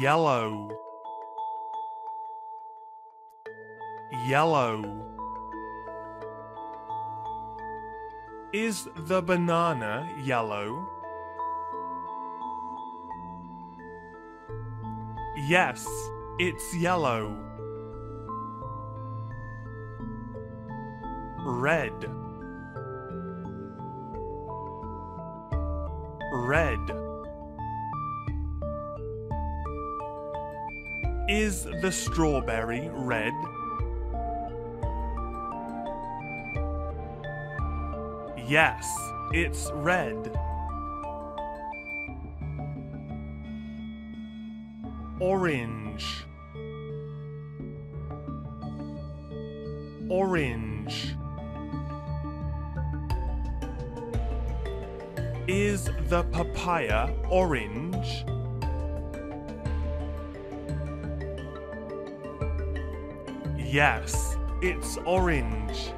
yellow yellow Is the banana yellow? Yes, it's yellow. Red. Red. Is the strawberry red? Yes, it's red. Orange. Orange. Is the papaya orange? Yes, it's orange.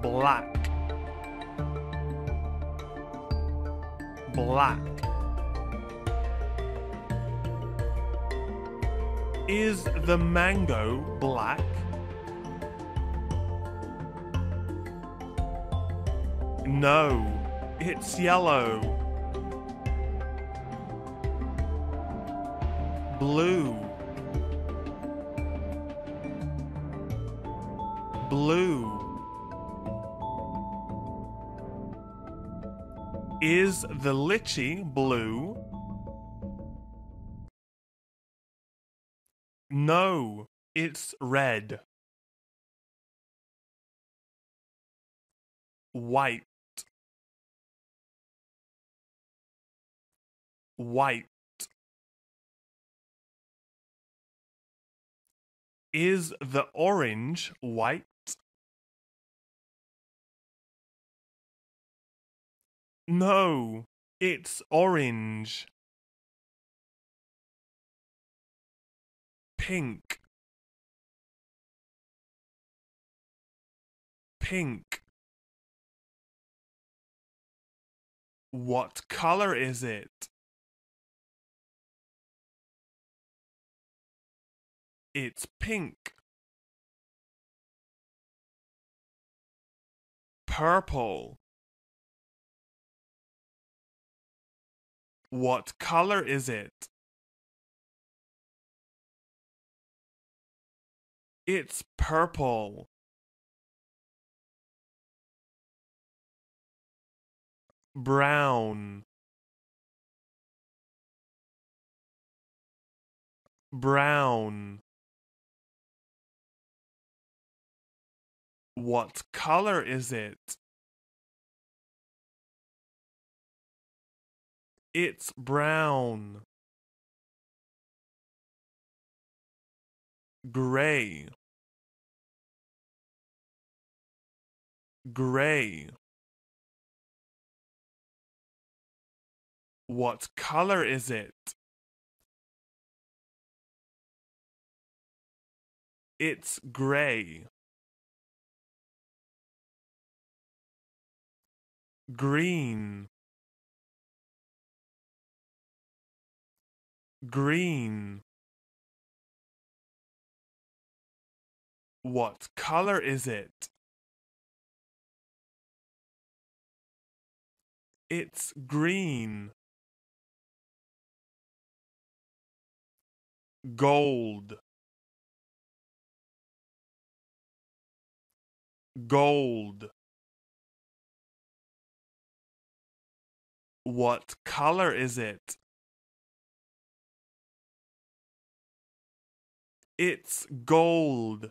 Black. Black. Is the mango black? No, it's yellow. Blue. Blue. Is the litchi blue? No, it's red. White. White. Is the orange white? No, it's orange. Pink. Pink. What color is it? It's pink. Purple. What color is it? It's purple. Brown. Brown. What color is it? It's brown. Gray. Gray. What color is it? It's gray. Green. Green. What color is it? It's green. Gold. Gold. What color is it? It's gold.